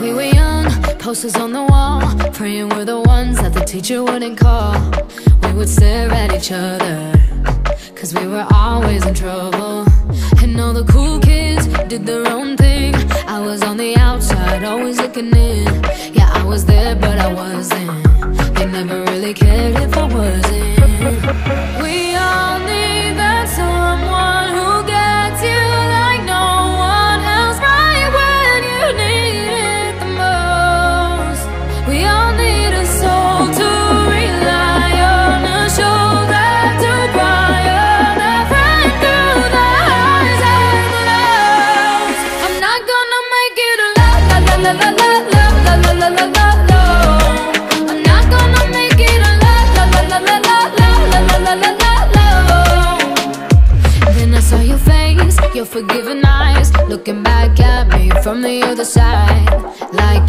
We were young, posters on the wall Praying we're the ones that the teacher wouldn't call We would stare at each other Cause we were always in trouble. And all the cool kids did their own thing. I was on the outside, always looking in. Yeah, I was there, but I wasn't. They never really cared if I wasn't your forgiving eyes. Looking back at me from the other side Like